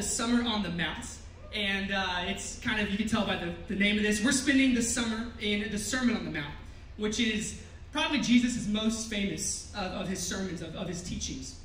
The Summer on the Mount. And uh, it's kind of, you can tell by the, the name of this, we're spending the summer in the Sermon on the Mount, which is probably Jesus' most famous of, of his sermons, of, of his teachings,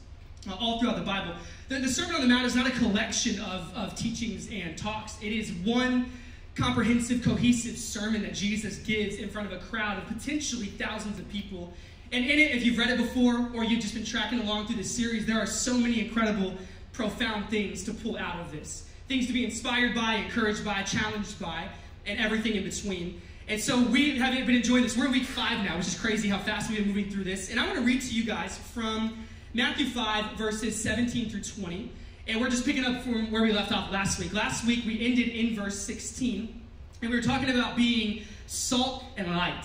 uh, all throughout the Bible. The, the, Sermon on the Mount is not a collection of, of teachings and talks, it is one comprehensive, cohesive sermon that Jesus gives in front of a crowd of potentially thousands of people and in it, if you've read it before or you've just been tracking along through the series, there are so many incredible, profound things to pull out of this. Things to be inspired by, encouraged by, challenged by, and everything in between. And so we have been enjoying this. We're in week five now, which is crazy how fast we've been moving through this. And I want to read to you guys from Matthew 5, verses 17 through 20. And we're just picking up from where we left off last week. Last week we ended in verse 16, and we were talking about being salt and light.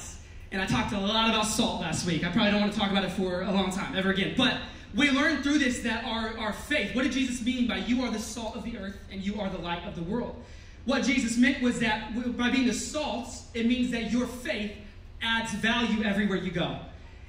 And I talked a lot about salt last week. I probably don't want to talk about it for a long time, ever again. But we learned through this that our, our faith, what did Jesus mean by you are the salt of the earth and you are the light of the world? What Jesus meant was that by being the salt, it means that your faith adds value everywhere you go.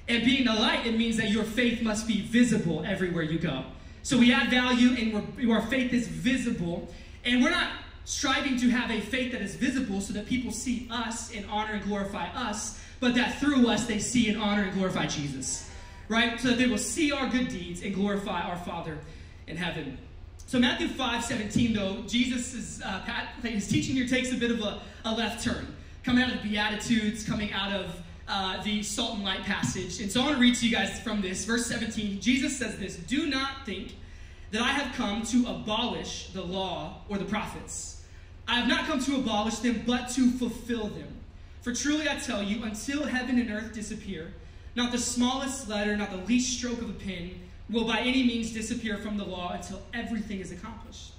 And being the light, it means that your faith must be visible everywhere you go. So we add value and our faith is visible. And we're not striving to have a faith that is visible so that people see us and honor and glorify us but that through us they see and honor and glorify Jesus. Right? So that they will see our good deeds and glorify our Father in heaven. So Matthew 5, 17, though, Jesus' uh, his teaching here takes a bit of a, a, left turn. Coming out of the Beatitudes, coming out of uh, the salt and light passage. And so I want to read to you guys from this. Verse 17, Jesus says this, Do not think that I have come to abolish the law or the prophets. I have not come to abolish them, but to fulfill them. For truly I tell you, until heaven and earth disappear, not the smallest letter, not the least stroke of a pen, will by any means disappear from the law until everything is accomplished.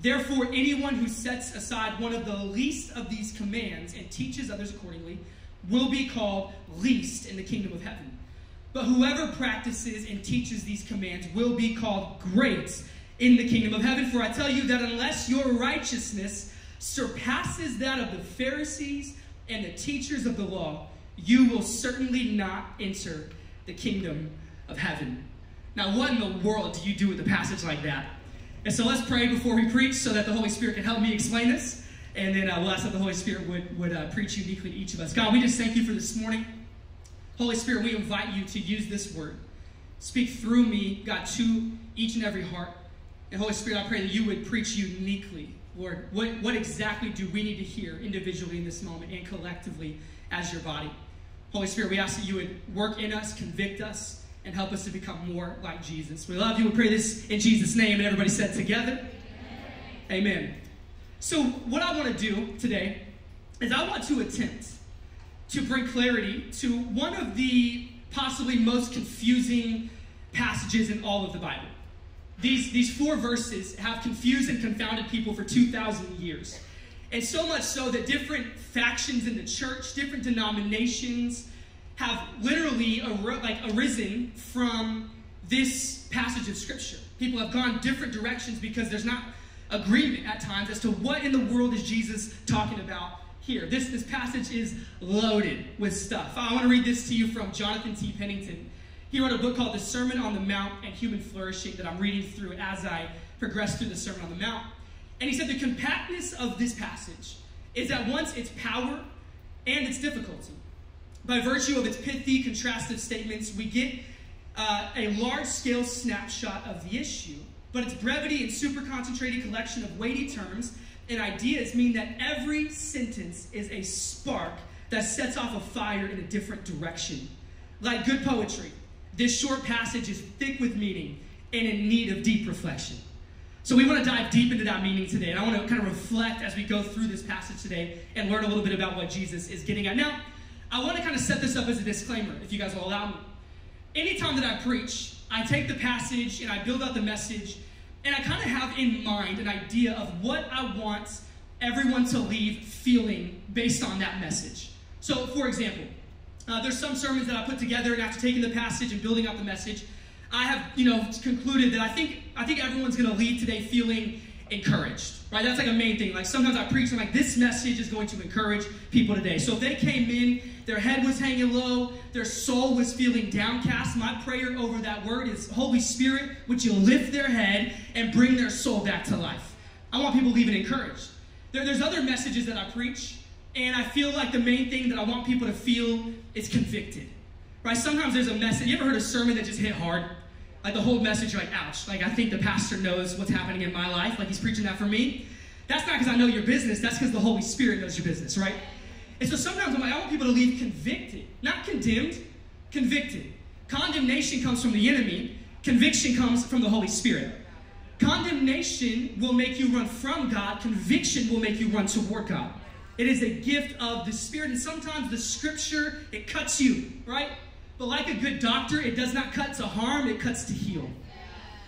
Therefore, anyone who sets aside one of the least of these commands and teaches others accordingly will be called least in the kingdom of heaven. But whoever practices and teaches these commands will be called great in the kingdom of heaven. For I tell you that unless your righteousness surpasses that of the Pharisees, and the teachers of the law, you will certainly not enter the kingdom of heaven. Now, what in the world do you do with a passage like that? And so let's pray before we preach so that the Holy Spirit can help me explain this. And then uh, we'll ask that the Holy Spirit would, would uh, preach uniquely to each of us. God, we just thank you for this morning. Holy Spirit, we invite you to use this word. Speak through me, God, to each and every heart. And Holy Spirit, I pray that you would preach uniquely Lord, what, what exactly do we need to hear individually in this moment and collectively as your body? Holy Spirit, we ask that you would work in us, convict us, and help us to become more like Jesus. We love you. We pray this in Jesus' name. And everybody said together, Amen. Amen. So, what I want to do today is I want to attempt to bring clarity to one of the possibly most confusing passages in all of the Bible. These, these four verses have confused and confounded people for 2,000 years. And so much so that different factions in the church, different denominations, have literally ar- like arisen from this passage of Scripture. People have gone different directions because there's not agreement at times as to what in the world is Jesus talking about here. This, this passage is loaded with stuff. I want to read this to you from Jonathan T. Pennington. He wrote a book called The Sermon on the Mount and Human Flourishing that I'm reading through as I progress through the Sermon on the Mount. And he said the compactness of this passage is at once its power and its difficulty. By virtue of its pithy, contrastive statements, we get uh, a large scale snapshot of the issue, but its brevity and super concentrated collection of weighty terms and ideas mean that every sentence is a spark that sets off a fire in a different direction. Like good poetry, this short passage is thick with meaning and in need of deep reflection. So we want to dive deep into that meaning today, and I want to kind of reflect as we go through this passage today and learn a little bit about what Jesus is getting at. Now, I want to kind of set this up as a disclaimer, if you guys will allow me. Anytime that I preach, I take the passage and I build out the message, and I kind of have in mind an idea of what I want everyone to leave feeling based on that message. So, for example, uh, there's some sermons that I put together, and after taking the passage and building out the message, I have, you know, concluded that I think I think everyone's going to leave today feeling encouraged, right? That's like a main thing. Like sometimes I preach, I'm like, this message is going to encourage people today. So if they came in, their head was hanging low, their soul was feeling downcast, my prayer over that word is, Holy Spirit, would you lift their head and bring their soul back to life? I want people leaving encouraged. There, there's other messages that I preach, and I feel like the main thing that I want people to feel is convicted. Right? Sometimes there's a message. You ever heard a sermon that just hit hard? Like the whole message, like, ouch. Like, I think the pastor knows what's happening in my life. Like, he's preaching that for me. That's not because I know your business. That's because the Holy Spirit knows your business, right? And so sometimes I'm like, I want people to leave convicted, not condemned, convicted. Condemnation comes from the enemy, conviction comes from the Holy Spirit. Condemnation will make you run from God, conviction will make you run toward God. It is a gift of the Spirit, and sometimes the scripture, it cuts you, right? But like a good doctor, it does not cut to harm, it cuts to heal.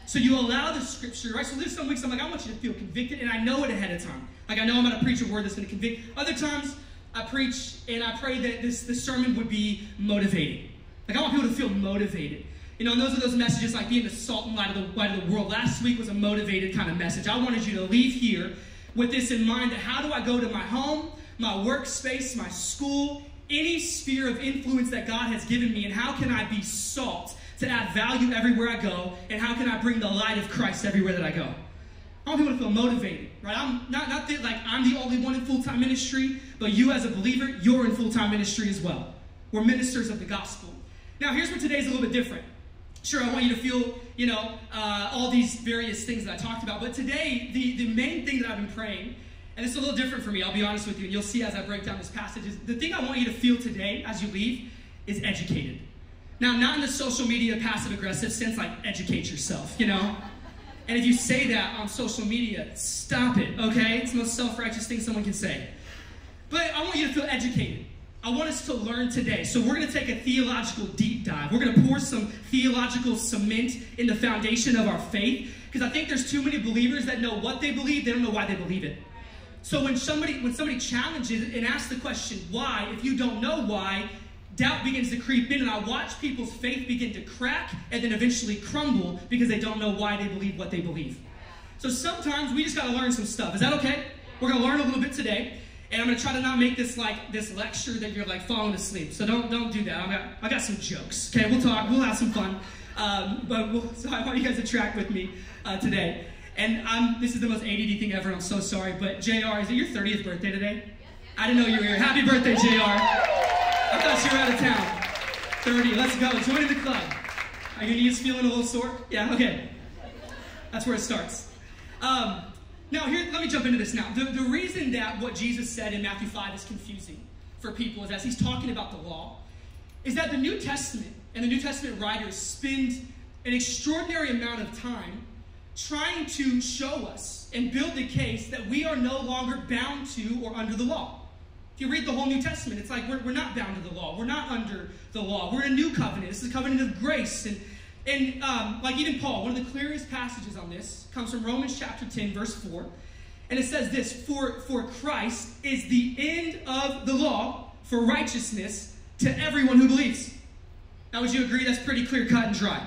So you allow the scripture, right? So there's some weeks I'm like, I want you to feel convicted, and I know it ahead of time. Like I know I'm to preach a word that's going to convict. Other times, I preach and I pray that this, this sermon would be motivating. Like I want people to feel motivated. You know, and those are those messages like being the salt and light of the light of the world. Last week was a motivated kind of message. I wanted you to leave here with this in mind that how do I go to my home, my workspace, my school, any sphere of influence that God has given me, and how can I be salt to add value everywhere I go, and how can I bring the light of Christ everywhere that I go? I want people to feel motivated, right? I'm not, not that, like I'm the only one in full-time ministry, but you as a believer, you're in full-time ministry as well. We're ministers of the gospel. Now, here's where today's a little bit different. Sure, I want you to feel, you know, uh, all these various things that I talked about, but today, the, the main thing that I've been praying, and it's a little different for me, I'll be honest with you, and you'll see as I break down this passage, is the thing I want you to feel today as you leave is educated. Now, not in the social media passive aggressive sense, like educate yourself, you know? And if you say that on social media, stop it, okay? It's the most self righteous thing someone can say. But I want you to feel educated. I want us to learn today. So we're going to take a theological deep dive. We're going to pour some theological cement in the foundation of our faith because I think there's too many believers that know what they believe, they don't know why they believe it. So when somebody when somebody challenges and asks the question why, if you don't know why, doubt begins to creep in, and I watch people's faith begin to crack and then eventually crumble because they don't know why they believe what they believe. So sometimes we just got to learn some stuff. Is that okay? We're to learn a little bit today, and I'm to try to not make this like this lecture that you're like falling asleep. So don't don't do that. I got I got some jokes. Okay, we'll talk. We'll have some fun. Um, but we'll, so I want you guys to track with me uh, today. And I'm, this is the most ADD thing ever. I'm so sorry. But JR, is it your 30th birthday today? I didn't know you were here. Happy birthday, JR. I thought you were out of town. 30, let's go. Join the club. Are your knees feeling a little sore? Yeah, okay. That's where it starts. Um, now, here, let me jump into this now. The, the reason that what Jesus said in Matthew 5 is confusing for people is as he's talking about the law, is that the New Testament and the New Testament writers spend an extraordinary amount of time trying to show us and build the case that we are no longer bound to or under the law. If you read the whole New Testament, it's like we're, we're not bound to the law. We're not under the law. We're in a new covenant. This is a covenant of grace. And, and um, like even Paul, one of the clearest passages on this comes from Romans chapter 10, verse 4. And it says this For, for Christ is the end of the law for righteousness to everyone who believes. Now, would you agree that's pretty clear cut and dry?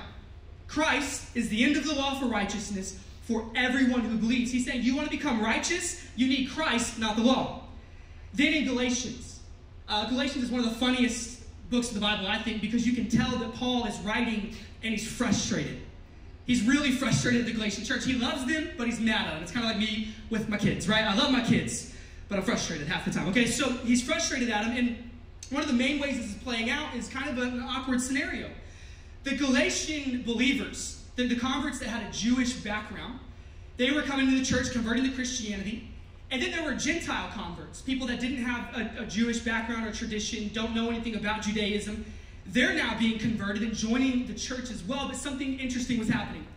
Christ is the end of the law for righteousness for everyone who believes. He's saying you want to become righteous, you need Christ, not the law. Then in Galatians, uh, Galatians is one of the funniest books of the Bible, I think, because you can tell that Paul is writing and he's frustrated. He's really frustrated at the Galatian church. He loves them, but he's mad at them. It's kind of like me with my kids, right? I love my kids, but I'm frustrated half the time. Okay, so he's frustrated at them, and one of the main ways this is playing out is kind of an awkward scenario. The Galatian believers, the, the converts that had a Jewish background, they were coming to the church, converting to Christianity, and then there were Gentile converts, people that didn't have a, a, Jewish background or tradition, don't know anything about Judaism. They're now being converted and joining the church as well, but something interesting was happening.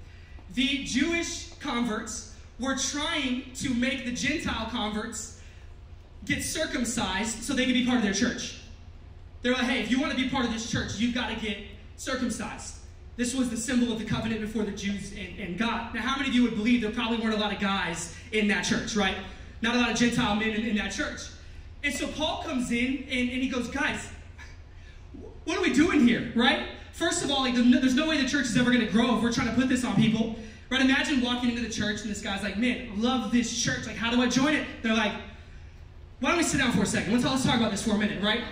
The Jewish converts were trying to make the Gentile converts get circumcised so they could be part of their church. They're like, hey, if you want to be part of this church, you've got to get circumcised. This was the symbol of the covenant before the Jews and, and God. Now, how many of you would believe there probably weren't a lot of guys in that church, right? not a lot of Gentile men in, in that church. And so Paul comes in and, and he goes, guys, what are we doing here, right? First of all, like, there's no way the church is ever going to grow if we're trying to put this on people. Right? Imagine walking into the church and this guy's like, man, love this church. Like, how do I join it? They're like, why don't we sit down for a second? Let's, let's talk about this for a minute, right?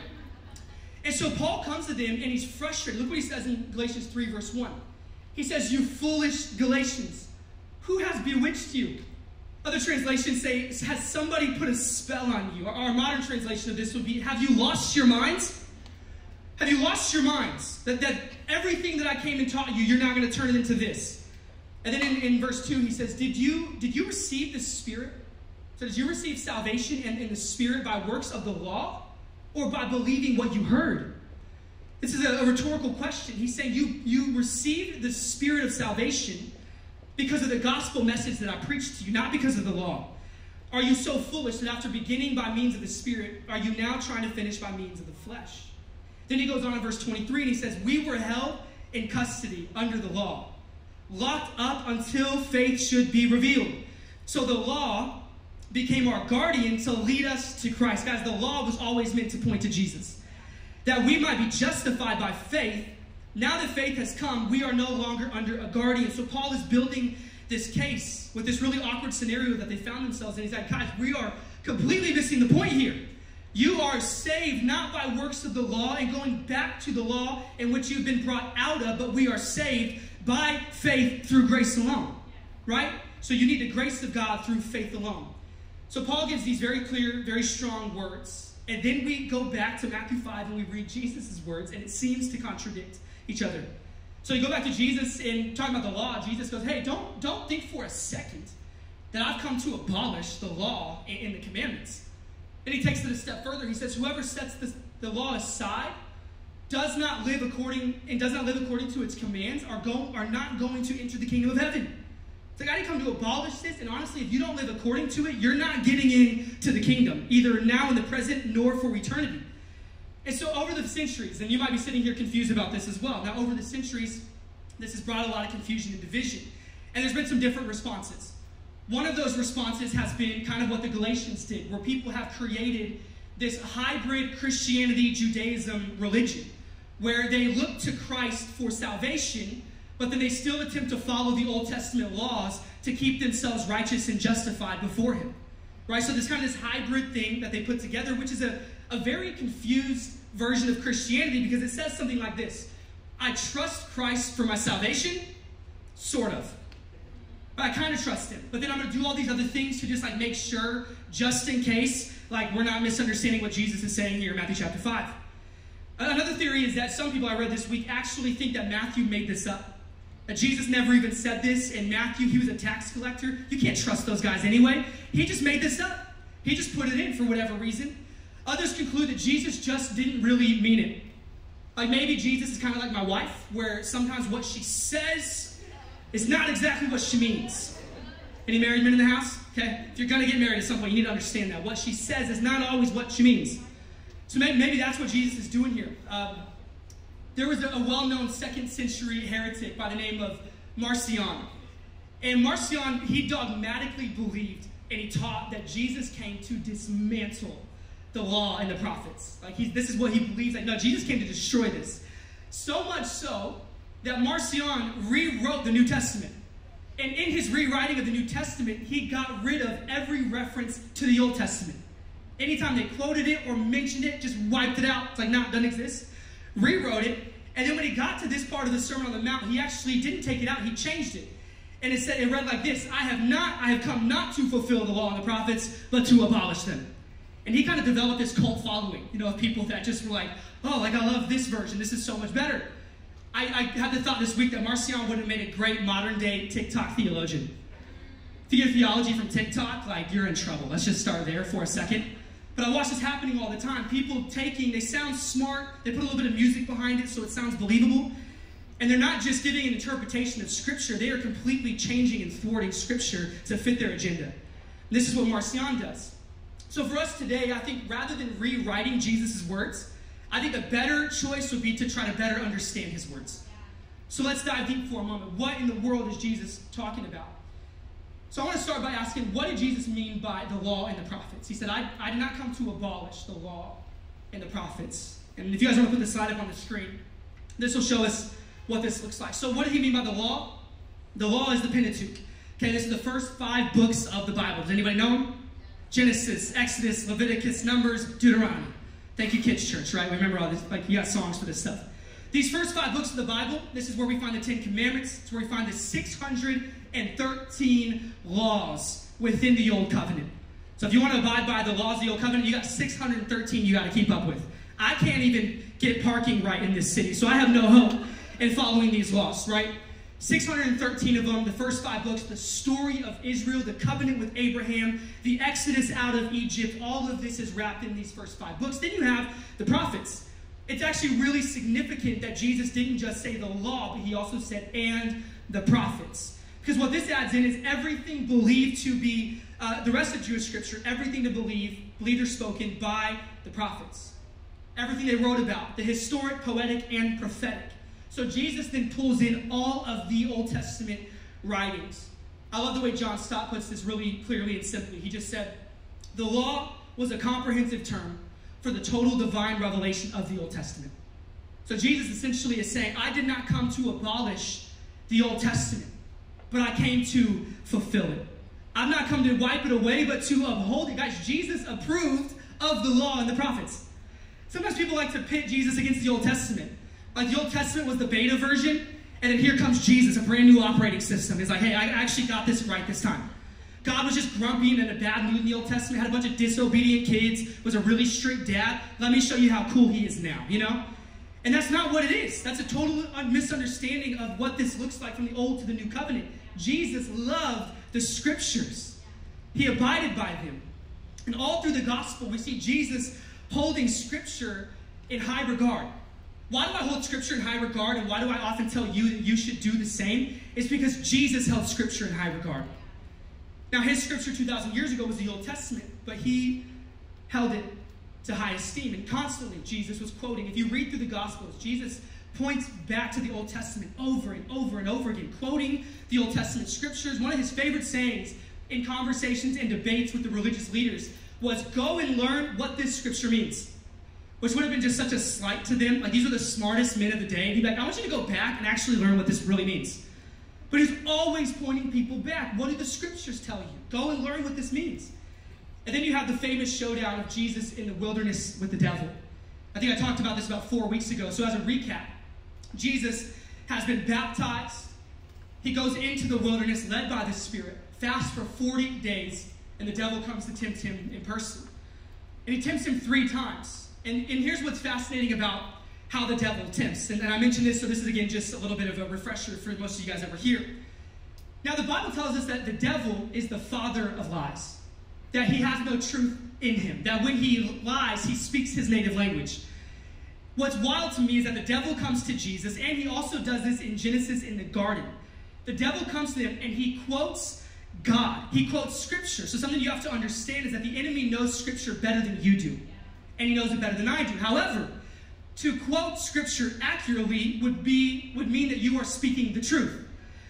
And so Paul comes to them and he's frustrated. Look what he says in Galatians 3, verse 1. He says, You foolish Galatians, who has bewitched you? Other translations say, Has somebody put a spell on you? Our modern translation of this would be, Have you lost your minds? Have you lost your minds? That, that everything that I came and taught you, you're now going to turn it into this. And then in, in verse 2, he says, Did you, did you receive the Spirit? So did you receive salvation and, and the Spirit by works of the law or by believing what you heard? This is a, rhetorical question. He's saying you, you received the Spirit of salvation because of the gospel message that I preached to you, not because of the law. Are you so foolish that after beginning by means of the Spirit, are you now trying to finish by means of the flesh? Then he goes on in verse 23 and he says, We were held in custody under the law, locked up until faith should be revealed. So the law became our guardian to lead us to Christ. Guys, the law was always meant to point to Jesus. That we might be justified by faith. Now that faith has come, we are no longer under a guardian. So Paul is building this case with this really awkward scenario that they found themselves in. He's like, guys, we are completely missing the point here. You are saved not by works of the law and going back to the law in which you've been brought out of, but we are saved by faith through grace alone. Right? So you need the grace of God through faith alone. So Paul gives these very clear, very strong words. And then we go back to Matthew 5 and we read Jesus' words, and it seems to contradict each other. So you go back to Jesus and talking about the law, Jesus goes, Hey, don't, don't think for a second that I've come to abolish the law and, the commandments. And he takes it a step further. He says, Whoever sets the, the law aside does not live according and does not live according to its commands are, go, are not going to enter the kingdom of heaven. It's like I didn't come to abolish this, and honestly, if you don't live according to it, you're not getting into the kingdom, either now in the present nor for eternity. And so, over the centuries, and you might be sitting here confused about this as well. Now, over the centuries, this has brought a lot of confusion and division. And there's been some different responses. One of those responses has been kind of what the Galatians did, where people have created this hybrid Christianity Judaism religion, where they look to Christ for salvation, but then they still attempt to follow the Old Testament laws to keep themselves righteous and justified before Him. Right? So, this kind of this hybrid thing that they put together, which is a, a very confused version of Christianity because it says something like this I trust Christ for my salvation, sort of. I kind of trust him. But then I'm going to do all these other things to just like make sure, just in case, like we're not misunderstanding what Jesus is saying here in Matthew chapter 5. Another theory is that some people I read this week actually think that Matthew made this up. Jesus never even said this in Matthew. He was a tax collector. You can't trust those guys anyway. He just made this up. He just put it in for whatever reason. Others conclude that Jesus just didn't really mean it. Like maybe Jesus is kind of like my wife, where sometimes what she says is not exactly what she means. Any married men in the house? Okay? If you're going to get married at some point, you need to understand that. What she says is not always what she means. So maybe, maybe that's what Jesus is doing here. Um, there was a, a well known second century heretic by the name of Marcion. And Marcion, he dogmatically believed and he taught that Jesus came to dismantle the law and the prophets. Like he, this is what he believes. Like no, Jesus came to destroy this. So much so that Marcion rewrote the New Testament. And in his rewriting of the New Testament, he got rid of every reference to the Old Testament. Anytime they quoted it or mentioned it, just wiped it out. It's like, no, it doesn't exist rewrote it, and then when he got to this part of the Sermon on the Mount, he actually didn't take it out, he changed it. And it said it read like this: I have not, I have come not to fulfill the law and the prophets, but to abolish them. And he kind of developed this cult following, you know, of people that just were like, oh, like I love this version, this is so much better. I, I had the thought this week that Marcion would have made a great modern day TikTok theologian. If you get theology from TikTok, like you're in trouble. Let's just start there for a second. But I watch this happening all the time. People taking, they sound smart, they put a little bit of music behind it so it sounds believable. And they're not just giving an interpretation of Scripture, they are completely changing and thwarting Scripture to fit their agenda. this is what Marcion does. So for us today, I think rather than rewriting Jesus' words, I think a better choice would be to try to better understand his words. So let's dive deep for a moment. What in the world is Jesus talking about? So I want to start by asking, what did Jesus mean by the law and the prophets? He said, I, I did not come to abolish the law and the prophets. And if you guys want to put the slide up on the screen, this will show us what this looks like. So what did he mean by the law? The law is the Pentateuch. Okay, this is the first five books of the Bible. Does anybody know them? Genesis, Exodus, Leviticus, Numbers, Deuteronomy. Thank you, Kids Church, right? Remember all this, like, you got songs for this stuff. These first five books of the Bible, this is where we find the Ten Commandments. It's where we find the 613 laws within the Old Covenant. So if you want to abide by the laws of the Old Covenant, you got 613 you got to keep up with. I can't even get parking right in this city, so I have no hope in following these laws, right? 613 of them, the first five books, the story of Israel, the covenant with Abraham, the exodus out of Egypt, all of this is wrapped in these first five books. Then you have the prophets. It's actually really significant that Jesus didn't just say the law, but he also said, and the prophets. Because what this adds in is everything believed to be, uh, the rest of Jewish scripture, everything to believe, believed or spoken by the prophets. Everything they wrote about, the historic, poetic, and prophetic. So Jesus then pulls in all of the Old Testament writings. I love the way John Stott puts this really clearly and simply. He just said, The law was a comprehensive term for the total divine revelation of the Old Testament. So Jesus essentially is saying, I did not come to abolish the Old Testament, but I came to fulfill it. I've not come to wipe it away, but to uphold it. Guys, Jesus approved of the law and the prophets. Sometimes people like to pit Jesus against the Old Testament. Like the Old Testament was the beta version, and then here comes Jesus, a brand new operating system. He's like, hey, I actually got this right this time. God was just grumpy and in a bad mood in the Old Testament, had a bunch of disobedient kids, was a really strict dad. Let me show you how cool he is now, you know? And that's not what it is. That's a total misunderstanding of what this looks like from the Old to the New Covenant. Jesus loved the scriptures, he abided by them. And all through the gospel, we see Jesus holding scripture in high regard. Why do I hold Scripture in high regard, and why do I often tell you that you should do the same? It's because Jesus held Scripture in high regard. Now, his Scripture 2,000 years ago was the Old Testament, but he held it to high esteem. And constantly, Jesus was quoting. If you read through the Gospels, Jesus points back to the Old Testament over and over and over again, quoting the Old Testament Scriptures. One of his favorite sayings in conversations and debates with the religious leaders was, Go and learn what this Scripture means which would have been just such a slight to them. Like, these are the smartest men of the day. And he'd be like, I want you to go back and actually learn what this really means. But he's always pointing people back. What do the scriptures tell you? Go and learn what this means. And then you have the famous showdown of Jesus in the wilderness with the devil. I think I talked about this about four weeks ago. So, as a recap, Jesus has been baptized. He goes into the wilderness led by the Spirit, fasts for 40 days, and the devil comes to tempt him in person. And he tempts him three times. And, and here's what's fascinating about how the devil tempts. And, and I mentioned this, so this is again just a little bit of a refresher for most of you guys that were here. Now, the Bible tells us that the devil is the father of lies, that he has no truth in him, that when he lies, he speaks his native language. What's wild to me is that the devil comes to Jesus, and he also does this in Genesis in the garden. The devil comes to him and he quotes God. He quotes Scripture. So, something you have to understand is that the enemy knows Scripture better than you do and he knows it better than I do. However, to quote scripture accurately would be would mean that you are speaking the truth.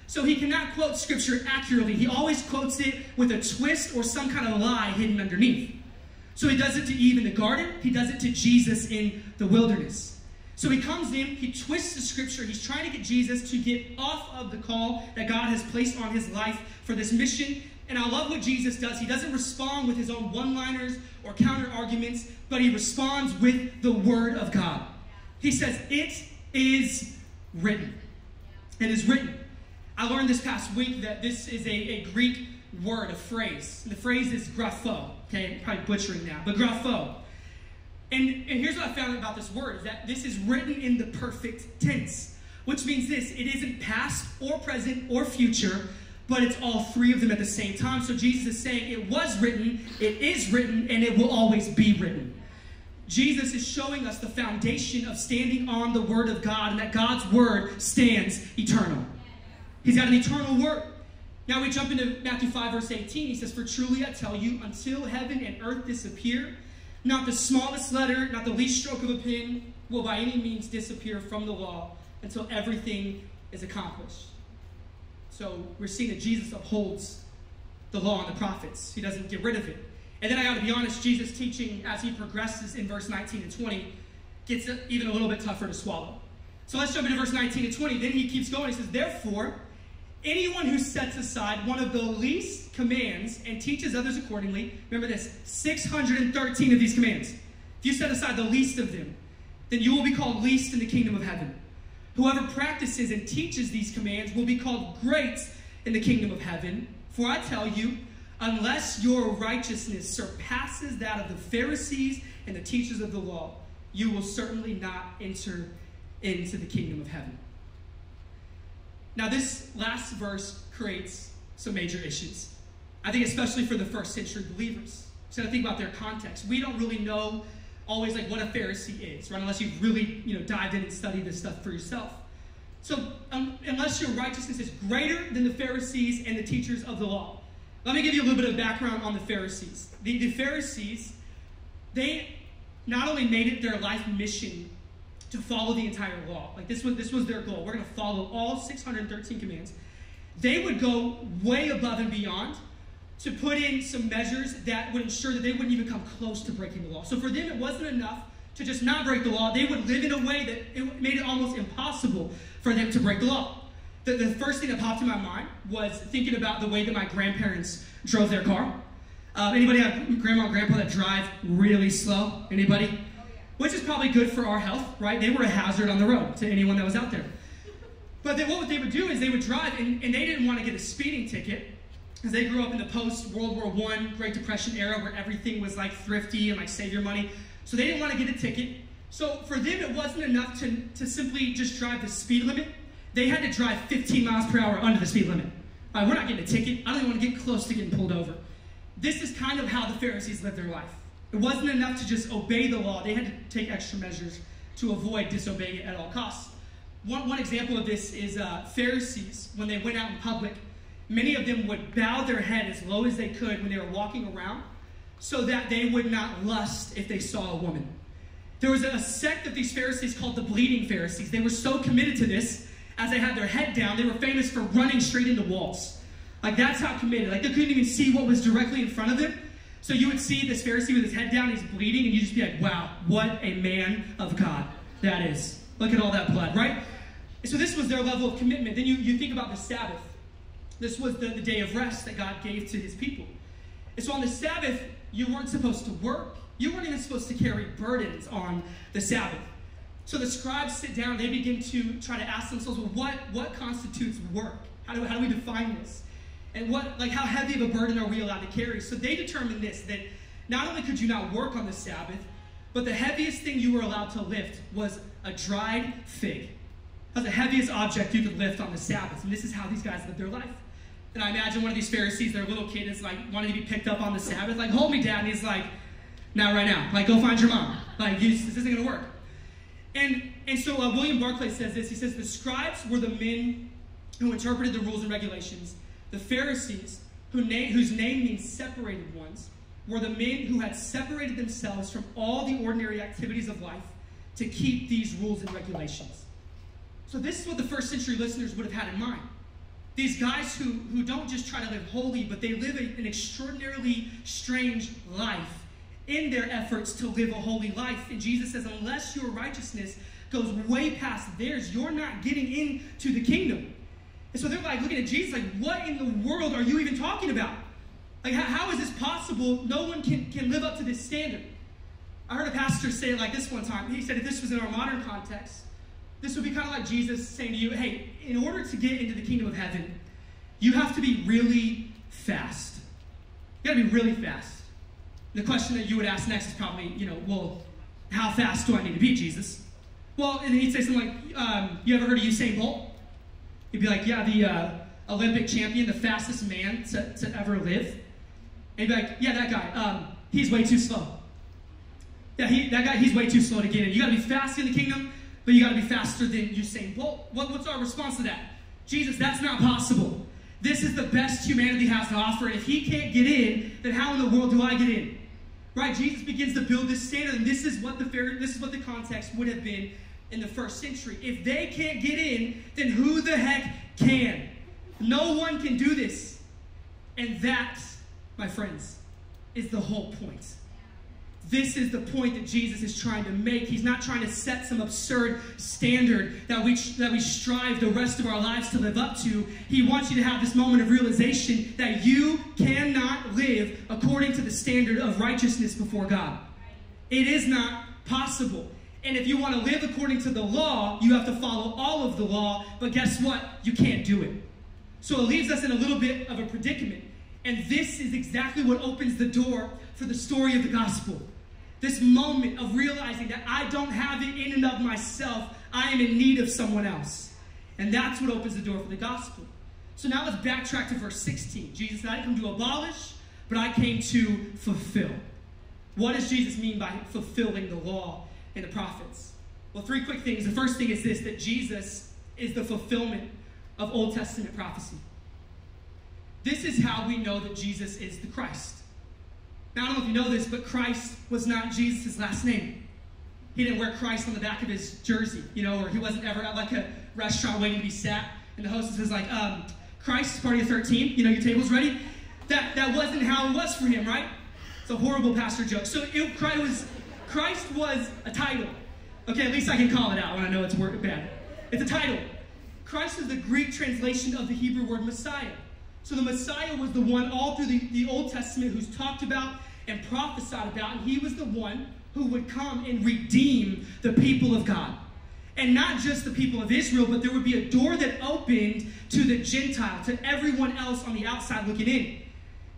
So he cannot quote scripture accurately. He always quotes it with a twist or some kind of lie hidden underneath. So he does it to Eve in the garden, he does it to Jesus in the wilderness. So he comes in, he twists the scripture, he's trying to get Jesus to get off of the call that God has placed on his life for this mission. And I love what Jesus does. He doesn't respond with his own one liners or counter arguments, but he responds with the word of God. He says, It is written. It is written. I learned this past week that this is a, a Greek word, a phrase. The phrase is grapho. Okay, I'm probably butchering that, but grapho. And, and here's what I found about this word is that this is written in the perfect tense, which means this it isn't past or present or future, but it's all three of them at the same time. So Jesus is saying it was written, it is written, and it will always be written. Jesus is showing us the foundation of standing on the Word of God and that God's Word stands eternal. He's got an eternal Word. Now we jump into Matthew 5, verse 18. He says, For truly I tell you, until heaven and earth disappear, not the smallest letter, not the least stroke of a pen will by any means disappear from the law until everything is accomplished. So we're seeing that Jesus upholds the law and the prophets, he doesn't get rid of it. And then I got to be honest, Jesus' teaching as he progresses in verse 19 and 20 gets even a little bit tougher to swallow. So let's jump into verse 19 and 20. Then he keeps going. He says, Therefore, anyone who sets aside one of the least commands and teaches others accordingly, remember this 613 of these commands. If you set aside the least of them, then you will be called least in the kingdom of heaven. Whoever practices and teaches these commands will be called great in the kingdom of heaven. For I tell you, unless your righteousness surpasses that of the Pharisees and the teachers of the law, you will certainly not enter into the kingdom of heaven. Now, this last verse creates some major issues. I think, especially for the first century believers. So, to think about their context. We don't really know always like what a Pharisee is, right? Unless you've really, you know, dived in and studied this stuff for yourself. So, um, unless your righteousness is greater than the Pharisees and the teachers of the law. Let me give you a little bit of background on the Pharisees. The, the Pharisees, they not only made it their life mission to follow the entire law. Like this was this was their goal. We're going to follow all 613 commands. They would go way above and beyond to put in some measures that would ensure that they wouldn't even come close to breaking the law. So for them, it wasn't enough to just not break the law. They would live in a way that it made it almost impossible for them to break the law. The, the first thing that popped in my mind was thinking about the way that my grandparents drove their car. Uh, anybody have grandma and grandpa that drive really slow? Anybody? Which is probably good for our health, right? They were a hazard on the road to anyone that was out there. But what they would do is they would drive, and, and they didn't want to get a speeding ticket because they grew up in the post World War I, Great Depression era where everything was like thrifty and like save your money. So they didn't want to get a ticket. So for them, it wasn't enough to, to simply just drive the speed limit. They had to drive 15 miles per hour under the speed limit. Right, we're not getting a ticket. I don't even want to get close to getting pulled over. This is kind of how the Pharisees lived their life. It wasn't enough to just obey the law, they had to take extra measures to avoid disobeying it at all costs. One, one example of this is uh, Pharisees, when they went out in public, many of them would bow their head as low as they could when they were walking around so that they would not lust if they saw a woman. There was a sect of these Pharisees called the Bleeding Pharisees. They were so committed to this, as they had their head down, they were famous for running straight into walls. Like, that's how committed. Like, they couldn't even see what was directly in front of them. So you would see this Pharisee with his head down, he's bleeding, and you just be like, wow, what a man of God that is. Look at all that blood, right? So this was their level of commitment. Then you, you think about the Sabbath. This was the, the day of rest that God gave to his people. And so on the Sabbath, you weren't supposed to work. You weren't even supposed to carry burdens on the Sabbath. So the scribes sit down, they begin to try to ask themselves, well, what, what constitutes work? How do, how do we define this? And what, like, how heavy of a burden are we allowed to carry? So they determined this that not only could you not work on the Sabbath, but the heaviest thing you were allowed to lift was a dried fig. That was the heaviest object you could lift on the Sabbath. And this is how these guys lived their life. And I imagine one of these Pharisees, their little kid, is like wanting to be picked up on the Sabbath, like, hold me, dad. And he's like, not right now. Like, go find your mom. Like, this isn't going to work. And, and so uh, William Barclay says this. He says, the scribes were the men who interpreted the rules and regulations the Pharisees, who whose name means separated ones, were the men who had separated themselves from all the ordinary activities of life to keep these rules and regulations. So, this is what the first century listeners would have had in mind. These guys who, who don't just try to live holy, but they live an extraordinarily strange life in their efforts to live a holy life. And Jesus says, unless your righteousness goes way past theirs, you're not getting into the kingdom. And so they're like looking at Jesus, like, what in the world are you even talking about? Like, how, how is this possible? No one can, can live up to this standard. I heard a pastor say it like this one time. He said, if this was in our modern context, this would be kind of like Jesus saying to you, hey, in order to get into the kingdom of heaven, you have to be really fast. You gotta be really fast. The question that you would ask next is probably, you know, well, how fast do I need to be, Jesus? Well, and he'd say something like, um, you ever heard of Usain Bolt? He'd be like, yeah, the uh, Olympic champion, the fastest man to, to ever live. And he'd be like, yeah, that guy, um, he's way too slow. Yeah, he, that guy, he's way too slow to get in. You gotta be fast in the kingdom, but you gotta be faster than Usain Bolt. What, what's our response to that? Jesus, that's not possible. This is the best humanity has to offer. If he can't get in, then how in the world do I get in? Right? Jesus begins to build this standard, and this is what the fair, this is what the context would have been in the first century. If they can't get in, then who the heck can? No one can do this. And that, my friends, is the whole point. This is the point that Jesus is trying to make. He's not trying to set some absurd standard that we, that we strive the rest of our lives to live up to. He wants you to have this moment of realization that you cannot live according to the standard of righteousness before God. It is not possible. And if you want to live according to the law, you have to follow all of the law. But guess what? You can't do it. So it leaves us in a little bit of a predicament. And this is exactly what opens the door for the story of the gospel. This moment of realizing that I don't have it in and of myself, I am in need of someone else. And that's what opens the door for the gospel. So now let's backtrack to verse 16. Jesus said, I didn't come to abolish, but I came to fulfill. What does Jesus mean by fulfilling the law and the prophets? Well, three quick things. The first thing is this that Jesus is the fulfillment of Old Testament prophecy. This is how we know that Jesus is the Christ. Now, I don't know if you know this, but Christ was not Jesus' last name. He didn't wear Christ on the back of his jersey, you know, or he wasn't ever at like a restaurant waiting to be sat, and the hostess is like, um, Christ, party of 13, you know, your table's ready. That, that wasn't how it was for him, right? It's a horrible pastor joke. So it, Christ, was, Christ was a title. Okay, at least I can call it out when I know it's bad. It's a title. Christ is the Greek translation of the Hebrew word Messiah. So the Messiah was the one all through the, the Old Testament who's talked about and prophesied about, and he was the one who would come and redeem the people of God. And not just the people of Israel, but there would be a door that opened to the Gentile, to everyone else on the outside looking in.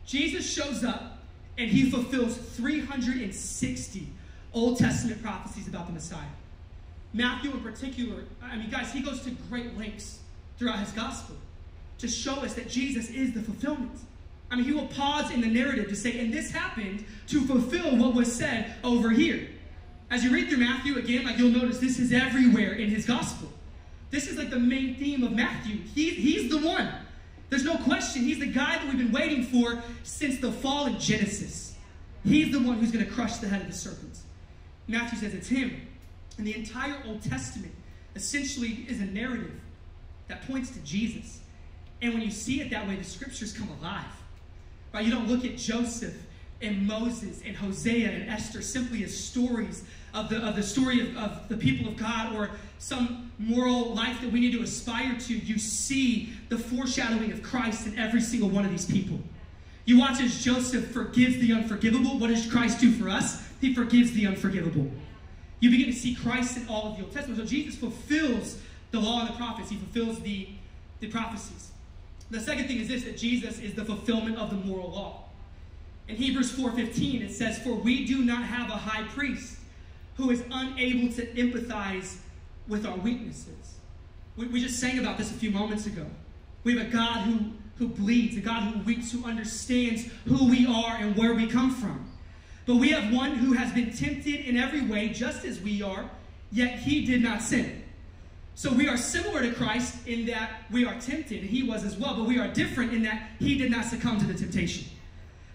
Jesus shows up and he fulfills 360 Old Testament prophecies about the Messiah. Matthew, in particular, I mean, guys, he goes to great lengths throughout his gospel to show us that Jesus is the fulfillment. I mean, he will pause in the narrative to say, and this happened to fulfill what was said over here. As you read through Matthew again, like you'll notice this is everywhere in his gospel. This is like the main theme of Matthew. He, he's the one. There's no question. He's the guy that we've been waiting for since the fall in Genesis. He's the one who's going to crush the head of the serpent. Matthew says it's him. And the entire Old Testament essentially is a narrative that points to Jesus. And when you see it that way, the scriptures come alive. Right? You don't look at Joseph and Moses and Hosea and Esther simply as stories of the, of the story of, of the people of God or some moral life that we need to aspire to. You see the foreshadowing of Christ in every single one of these people. You watch as Joseph forgives the unforgivable. What does Christ do for us? He forgives the unforgivable. You begin to see Christ in all of the Old Testament. So Jesus fulfills the law and the prophets. He fulfills the, the prophecies. The second thing is this, that Jesus is the fulfillment of the moral law. In Hebrews 4.15, it says, For we do not have a high priest who is unable to empathize with our weaknesses. We, we just sang about this a few moments ago. We have a God who, who bleeds, a God who weeps, who understands who we are and where we come from. But we have one who has been tempted in every way, just as we are, yet he did not sin. So we are similar to Christ in that we are tempted, and he was as well, but we are different in that he did not succumb to the temptation.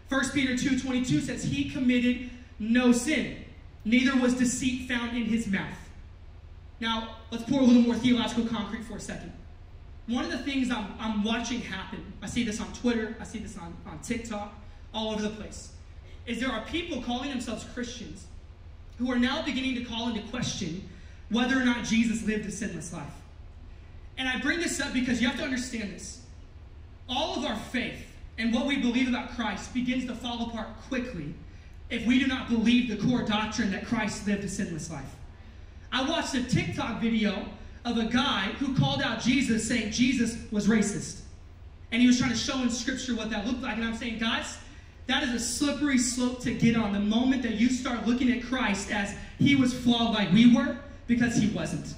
1 Peter 2.22 says, He committed no sin, neither was deceit found in his mouth. Now, let's pour a little more theological concrete for a second. One of the things I'm, I'm watching happen, I see this on Twitter, I see this on, on TikTok, all over the place, is there are people calling themselves Christians who are now beginning to call into question whether or not Jesus lived a sinless life. And I bring this up because you have to understand this. All of our faith and what we believe about Christ begins to fall apart quickly if we do not believe the core doctrine that Christ lived a sinless life. I watched a TikTok video of a guy who called out Jesus saying Jesus was racist. And he was trying to show in scripture what that looked like. And I'm saying, guys, that is a slippery slope to get on the moment that you start looking at Christ as he was flawed like we were because he wasn't.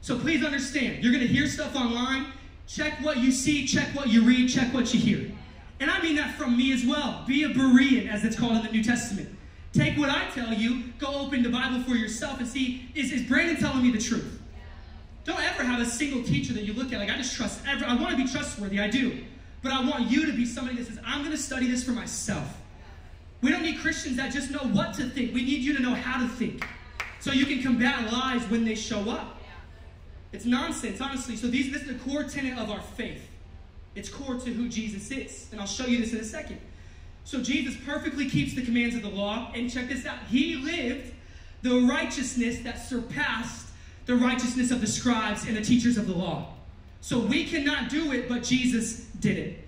So please understand, you're going to hear stuff online. Check what you see, check what you read, check what you hear. And I mean that from me as well. Be a Berean, as it's called in the New Testament. Take what I tell you, go open the Bible for yourself and see, is, is Brandon telling me the truth? Don't ever have a single teacher that you look at like, I just trust, every, I want to be trustworthy, I do. But I want you to be somebody that says, I'm going to study this for myself. We don't need Christians that just know what to think. We need you to know how to think so you can combat lies when they show up. It's nonsense, honestly. So these, this is the core tenet of our faith. It's core to who Jesus is. And I'll show you this in a second. So Jesus perfectly keeps the commands of the law. And check this out He lived the righteousness that surpassed the righteousness of the scribes and the teachers of the law. So we cannot do it, but Jesus did it.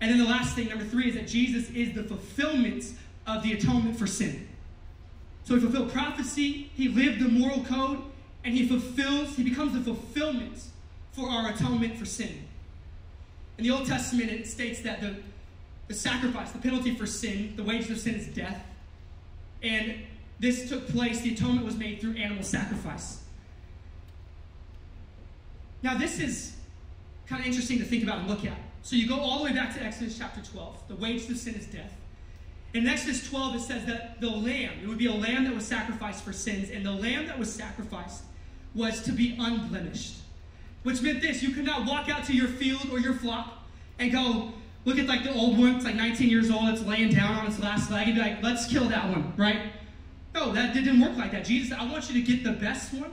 And then the last thing, number three, is that Jesus is the fulfillment of the atonement for sin. So he fulfilled prophecy, he lived the moral code, and he fulfills, he becomes the fulfillment for our atonement for sin. In the Old Testament, it states that the, the sacrifice, the penalty for sin, the wages of sin is death. And this took place, the atonement was made through animal sacrifice. Now, this is kind of interesting to think about and look at. So you go all the way back to Exodus chapter 12. The wages of sin is death. In Exodus 12, it says that the lamb, it would be a lamb that was sacrificed for sins, and the lamb that was sacrificed was to be unblemished. Which meant this you could not walk out to your field or your flock and go, look at like the old one, it's like 19 years old, it's laying down on its last leg, and be like, let's kill that one, right? No, that didn't work like that. Jesus I want you to get the best one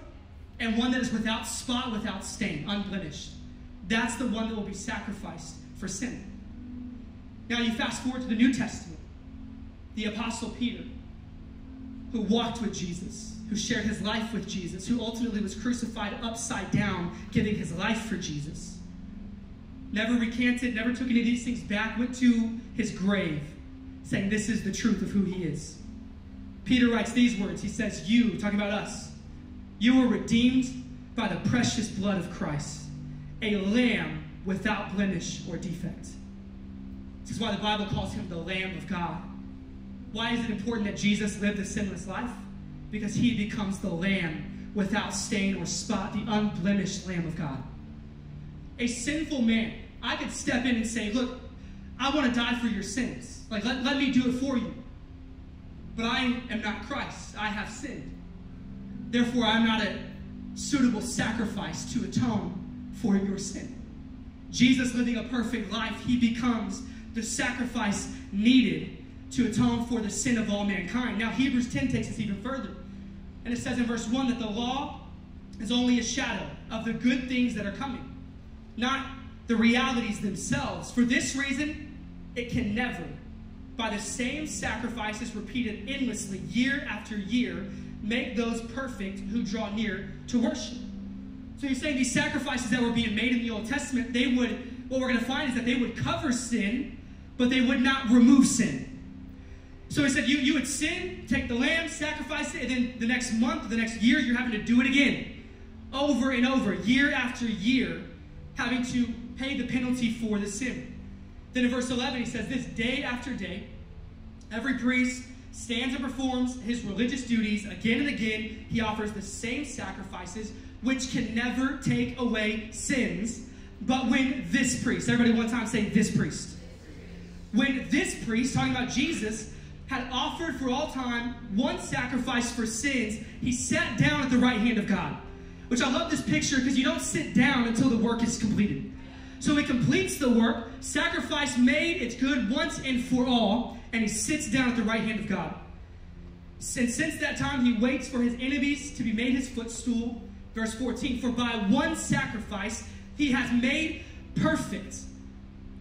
and one that is without spot, without stain, unblemished. That's the one that will be sacrificed for sin. Now you fast forward to the New Testament. The Apostle Peter, who walked with Jesus, who shared his life with Jesus, who ultimately was crucified upside down, giving his life for Jesus. Never recanted, never took any of these things back, went to his grave, saying, This is the truth of who he is. Peter writes these words. He says, You, talking about us, you were redeemed by the precious blood of Christ, a lamb without blemish or defect. This is why the Bible calls him the Lamb of God. Why is it important that Jesus lived a sinless life? Because he becomes the Lamb without stain or spot, the unblemished Lamb of God. A sinful man, I could step in and say, Look, I want to die for your sins. Like, let, let me do it for you. But I am not Christ. I have sinned. Therefore, I'm not a suitable sacrifice to atone for your sin. Jesus living a perfect life, he becomes the sacrifice needed to atone for the sin of all mankind. Now, Hebrews 10 takes us even further. And it says in verse 1 that the law is only a shadow of the good things that are coming, not the realities themselves. For this reason, it can never, by the same sacrifices repeated endlessly year after year, make those perfect who draw near to worship. So you're saying these sacrifices that were being made in the Old Testament, they would, what we're going to find is that they would cover sin, but they would not remove sin. So he said, you, you would sin, take the lamb, sacrifice it, and then the next month, the next year, you're having to do it again. Over and over, year after year, having to pay the penalty for the sin. Then in verse 11, he says, This day after day, every priest stands and performs his religious duties again and again. He offers the same sacrifices, which can never take away sins. But when this priest, everybody one time say this priest. When this priest, talking about Jesus, had offered for all time one sacrifice for sins, he sat down at the right hand of God. Which I love this picture because you don't sit down until the work is completed. So he completes the work, sacrifice made, it's good once and for all, and he sits down at the right hand of God. And since that time, he waits for his enemies to be made his footstool. Verse 14, for by one sacrifice he has made perfect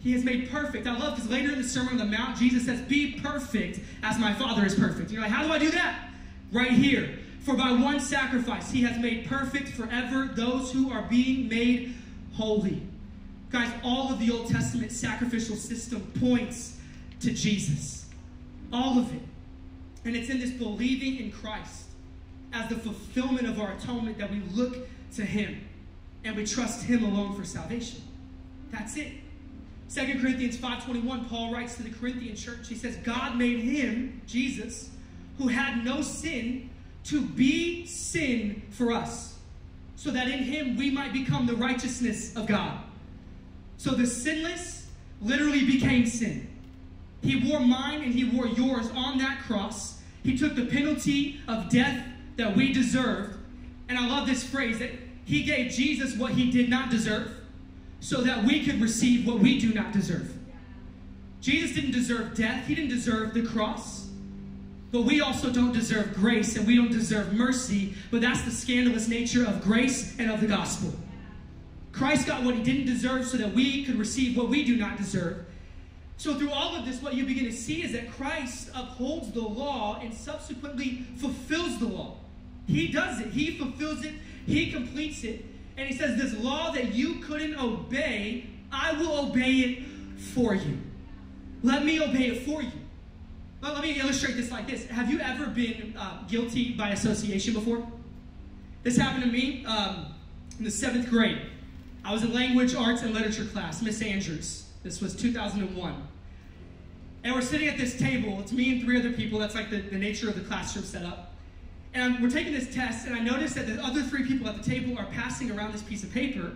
he has made perfect. I love because later in the Sermon on the Mount, Jesus says, Be perfect as my Father is perfect. You're like, How do I do that? Right here. For by one sacrifice, he has made perfect forever those who are being made holy. Guys, all of the Old Testament sacrificial system points to Jesus. All of it. And it's in this believing in Christ as the fulfillment of our atonement that we look to him and we trust him alone for salvation. That's it. 2 Corinthians 5.21, Paul writes to the Corinthian church, he says, God made him, Jesus, who had no sin, to be sin for us, so that in him we might become the righteousness of God. So the sinless literally became sin. He wore mine and he wore yours on that cross. He took the penalty of death that we deserved. And I love this phrase that he gave Jesus what he did not deserve so that we could receive what we do not deserve. Jesus didn't deserve death, he didn't deserve the cross. But we also don't deserve grace and we don't deserve mercy, but that's the scandalous nature of grace and of the gospel. Christ got what he didn't deserve so that we could receive what we do not deserve. So, through all of this, what you begin to see is that Christ upholds the law and subsequently fulfills the law. He does it, He fulfills it, He completes it. And He says, This law that you couldn't obey, I will obey it for you. Let me obey it for you. Well, let me illustrate this like this. Have you ever been uh, guilty by association before? This happened to me um, in the seventh grade. I was in language, arts, and literature class, Miss Andrews. This was 2001. And we're sitting at this table. It's me and three other people. That's like the, the nature of the classroom setup. And we're taking this test, and I notice that the other three people at the table are passing around this piece of paper,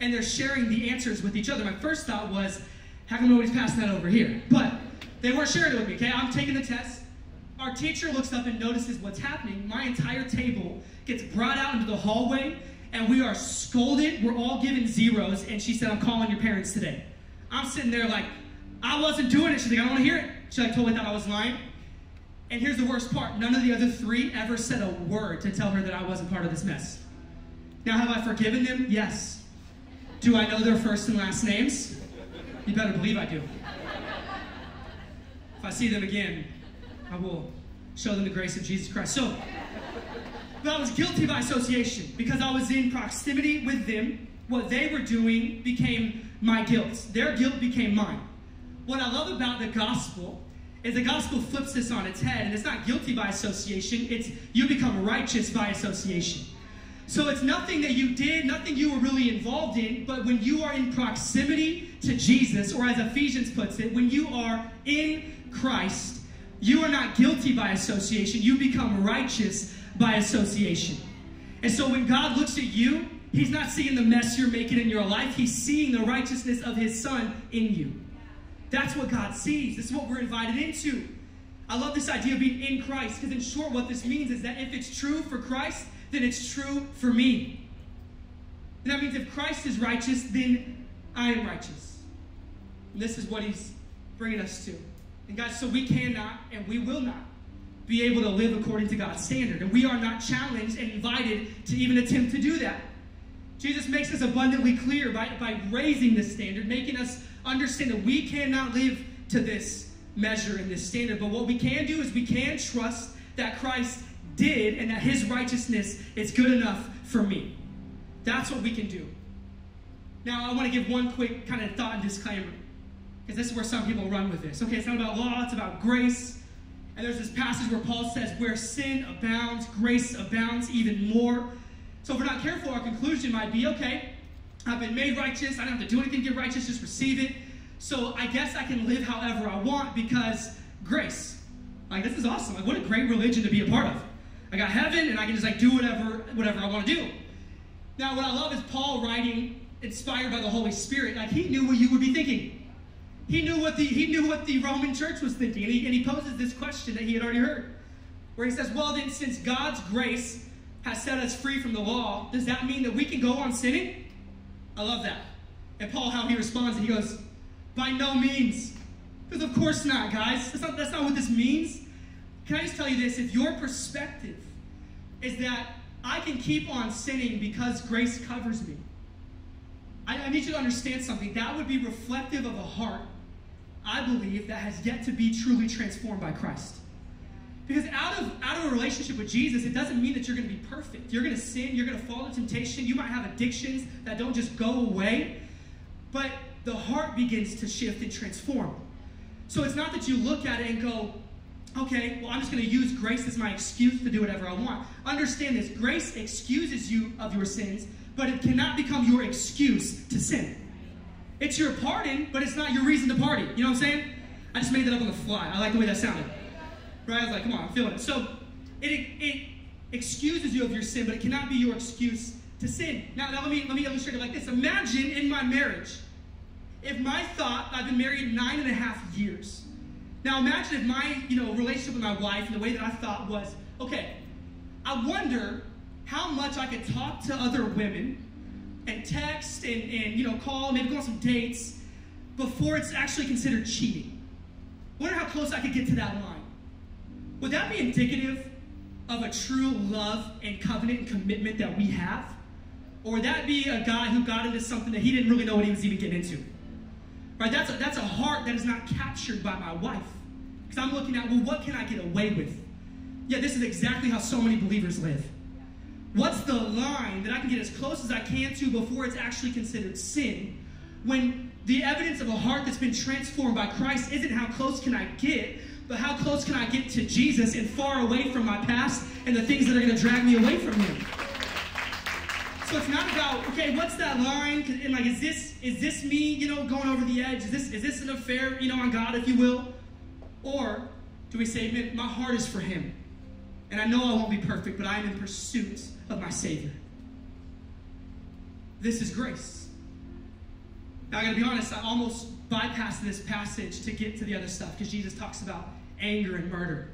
and they're sharing the answers with each other. My first thought was, how come nobody's passing that over here? But they weren't sharing it with me, okay? I'm taking the test. Our teacher looks up and notices what's happening. My entire table gets brought out into the hallway, and we are scolded. We're all given zeros, and she said, I'm calling your parents today. I'm sitting there like, I wasn't doing it. She's like, I don't want to hear it. She like totally thought I was lying. And here's the worst part. None of the other three ever said a word to tell her that I wasn't part of this mess. Now, have I forgiven them? Yes. Do I know their first and last names? You better believe I do. If I see them again, I will show them the grace of Jesus Christ. So, but I was guilty by association because I was in proximity with them. What they were doing became my guilt. Their guilt became mine. What I love about the gospel is the gospel flips this on its head, and it's not guilty by association, it's you become righteous by association. So it's nothing that you did, nothing you were really involved in, but when you are in proximity to Jesus, or as Ephesians puts it, when you are in Christ, you are not guilty by association, you become righteous by association. And so when God looks at you, He's not seeing the mess you're making in your life, He's seeing the righteousness of His Son in you. That's what God sees. This is what we're invited into. I love this idea of being in Christ because, in short, what this means is that if it's true for Christ, then it's true for me. And that means if Christ is righteous, then I am righteous. And this is what He's bringing us to. And, guys, so we cannot and we will not be able to live according to God's standard. And we are not challenged and invited to even attempt to do that. Jesus makes this abundantly clear by, by raising this standard, making us understand that we cannot live to this measure and this standard. But what we can do is we can trust that Christ did and that his righteousness is good enough for me. That's what we can do. Now, I want to give one quick kind of thought and disclaimer because this is where some people run with this. Okay, it's not about law, it's about grace. And there's this passage where Paul says, Where sin abounds, grace abounds even more. So if we're not careful, our conclusion might be okay, I've been made righteous. I don't have to do anything to get righteous, just receive it. So I guess I can live however I want because grace. Like this is awesome. Like what a great religion to be a part of. I got heaven and I can just like do whatever whatever I want to do. Now what I love is Paul writing inspired by the Holy Spirit. Like he knew what you would be thinking. He knew what the he knew what the Roman church was thinking. And he, and he poses this question that he had already heard. Where he says, Well then since God's grace has set us free from the law, does that mean that we can go on sinning? I love that. And Paul, how he responds, and he goes, By no means. Because of course not, guys. That's not, that's not what this means. Can I just tell you this? If your perspective is that I can keep on sinning because grace covers me, I, I need you to understand something. That would be reflective of a heart, I believe, that has yet to be truly transformed by Christ. Because out of, out of a relationship with Jesus, it doesn't mean that you're going to be perfect. You're going to sin, you're going to fall into temptation, you might have addictions that don't just go away, but the heart begins to shift and transform. So it's not that you look at it and go, okay, well, I'm just going to use grace as my excuse to do whatever I want. Understand this grace excuses you of your sins, but it cannot become your excuse to sin. It's your pardon, but it's not your reason to party. You know what I'm saying? I just made that up on the fly. I like the way that sounded. Right? I was like, come on, I'm feeling it. So it, it excuses you of your sin, but it cannot be your excuse to sin. Now, now let me let me illustrate it like this. Imagine in my marriage, if my thought, I've been married nine and a half years. Now imagine if my you know relationship with my wife and the way that I thought was, okay, I wonder how much I could talk to other women and text and, and you know call, maybe go on some dates before it's actually considered cheating. Wonder how close I could get to that line. Would that be indicative of a true love and covenant and commitment that we have? Or would that be a guy who got into something that he didn't really know what he was even getting into? Right? That's a, that's a heart that is not captured by my wife. Because I'm looking at, well, what can I get away with? Yeah, this is exactly how so many believers live. What's the line that I can get as close as I can to before it's actually considered sin? When the evidence of a heart that's been transformed by Christ isn't how close can I get, but how close can I get to Jesus and far away from my past and the things that are going to drag me away from Him? So it's not about okay, what's that line? And like, is this is this me, you know, going over the edge? Is this is this an affair, you know, on God, if you will? Or do we say, man, my heart is for Him, and I know I won't be perfect, but I am in pursuit of my Savior. This is grace. Now I got to be honest, I almost bypassed this passage to get to the other stuff because Jesus talks about anger and murder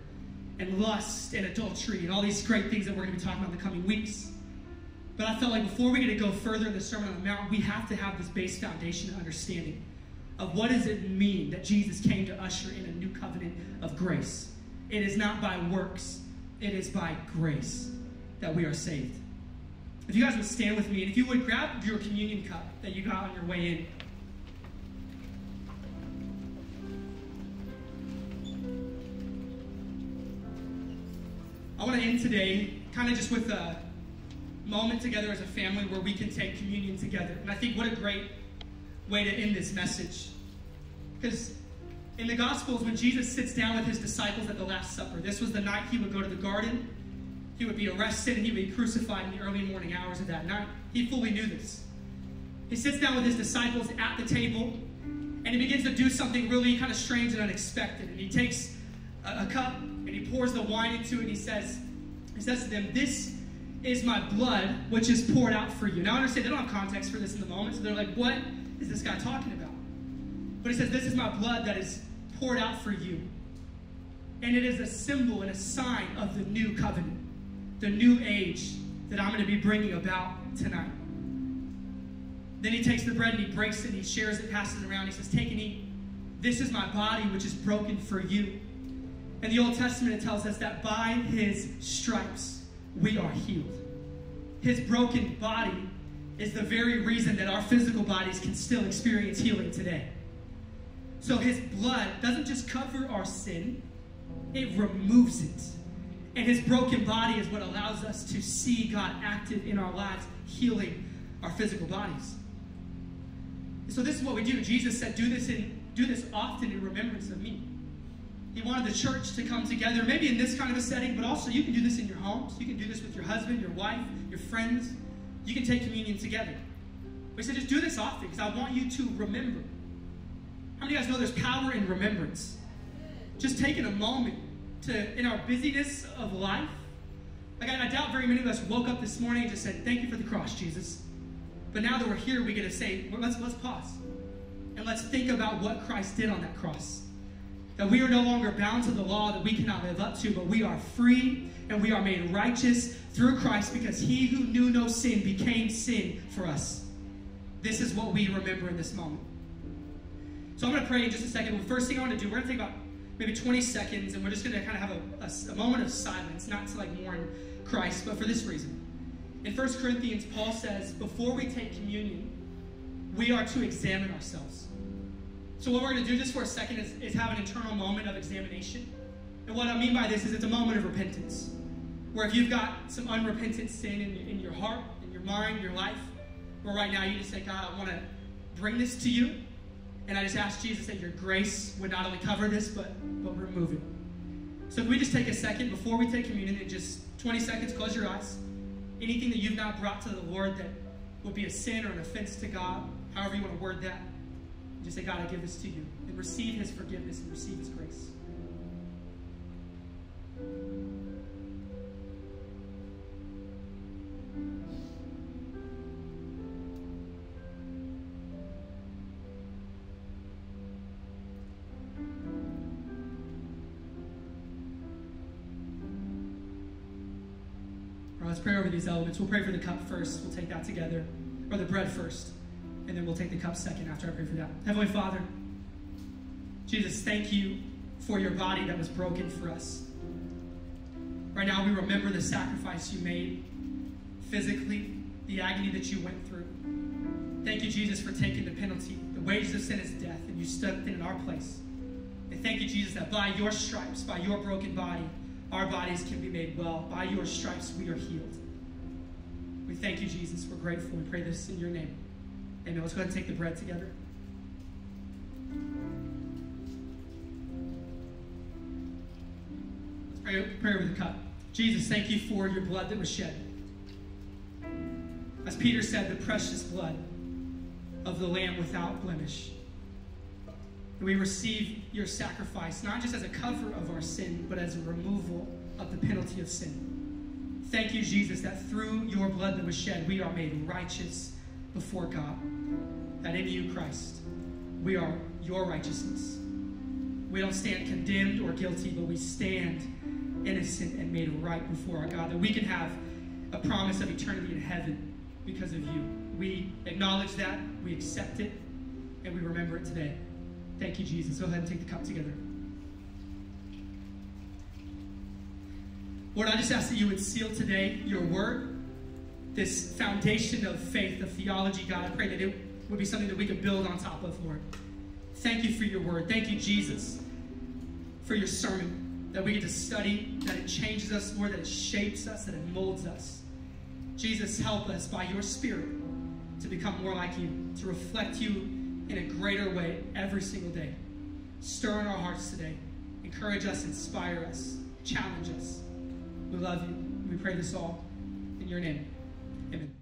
and lust and adultery and all these great things that we're going to be talking about in the coming weeks. But I felt like before we get to go further in the Sermon on the Mount, we have to have this base foundation of understanding of what does it mean that Jesus came to usher in a new covenant of grace. It is not by works, it is by grace that we are saved. If you guys would stand with me, and if you would grab your communion cup that you got on your way in. I want to end today kind of just with a moment together as a family where we can take communion together. And I think what a great way to end this message. Because in the Gospels, when Jesus sits down with his disciples at the Last Supper, this was the night he would go to the garden, he would be arrested, and he would be crucified in the early morning hours of that night. He fully knew this. He sits down with his disciples at the table, and he begins to do something really kind of strange and unexpected. And he takes a, a cup he pours the wine into it, and he says, he says to them, This is my blood, which is poured out for you. Now, I understand they don't have context for this in the moment, so they're like, what is this guy talking about? But he says, This is my blood that is poured out for you. And it is a symbol and a sign of the new covenant, the new age that I'm going to be bringing about tonight. Then he takes the bread and he breaks it and he shares it, passes it around. He says, Take and eat. This is my body, which is broken for you. In the Old Testament, it tells us that by his stripes, we are healed. His broken body is the very reason that our physical bodies can still experience healing today. So his blood doesn't just cover our sin, it removes it. And his broken body is what allows us to see God active in our lives, healing our physical bodies. So this is what we do. Jesus said, do this in do this often in remembrance of me. He wanted the church to come together, maybe in this kind of a setting, but also you can do this in your homes. You can do this with your husband, your wife, your friends. You can take communion together. We said just do this often because I want you to remember. How many of you guys know there's power in remembrance? Just taking a moment to, in our busyness of life, like I, I doubt very many of us woke up this morning and just said, Thank you for the cross, Jesus. But now that we're here, we get to say, well, let's, let's pause and let's think about what Christ did on that cross. That we are no longer bound to the law that we cannot live up to, but we are free and we are made righteous through Christ because he who knew no sin became sin for us. This is what we remember in this moment. So I'm going to pray in just a second. The first thing I want to do, we're going to take about maybe 20 seconds and we're just going to kind of have a, a, a moment of silence, not to like mourn Christ, but for this reason. In 1 Corinthians, Paul says, before we take communion, we are to examine ourselves. So what we're going to do just for a second is, is have an internal moment of examination. And what I mean by this is it's a moment of repentance. Where if you've got some unrepentant sin in, in your heart, in your mind, your life, where right now you just say, God, I want to bring this to you. And I just ask Jesus that your grace would not only cover this, but, but remove it. So if we just take a second before we take communion and just 20 seconds, close your eyes. Anything that you've not brought to the Lord that would be a sin or an offense to God, however you want to word that, just say, God, I give this to you. And receive his forgiveness and receive his grace. Let's pray over these elements. We'll pray for the cup first. We'll take that together. Or the bread first and then we'll take the cup second after I pray for that. Heavenly Father, Jesus, thank you for your body that was broken for us. Right now, we remember the sacrifice you made physically, the agony that you went through. Thank you, Jesus, for taking the penalty. The wages of sin is death, and You stepped in in our place. And thank you, Jesus, that by your stripes, by your broken body, our bodies can be made well. By your stripes, we are healed. We thank you, Jesus. We're grateful. We pray this in your name. Amen. Let's go ahead and take the bread together. Let's pray, pray over the cup. Jesus, thank you for your blood that was shed. As Peter said, the precious blood of the Lamb without blemish. And we receive your sacrifice, not just as a cover of our sin, but as a removal of the penalty of sin. Thank you, Jesus, that through your blood that was shed, we are made righteous before God. That in you, Christ, we are your righteousness. We don't stand condemned or guilty, but we stand innocent and made right before our God. That we can have a promise of eternity in heaven because of you. We acknowledge that, we accept it, and we remember it today. Thank you, Jesus. Go ahead and take the cup together. Lord, I just ask that you would seal today your word, this foundation of faith, of theology, God. I pray that it would be something that we could build on top of, Lord. Thank you for your word. Thank you, Jesus, for your sermon that we get to study, that it changes us, Lord, that it shapes us, that it molds us. Jesus, help us by your Spirit to become more like you, to reflect you in a greater way every single day. Stir in our hearts today. Encourage us, inspire us, challenge us. We love you. We pray this all in your name. Amen.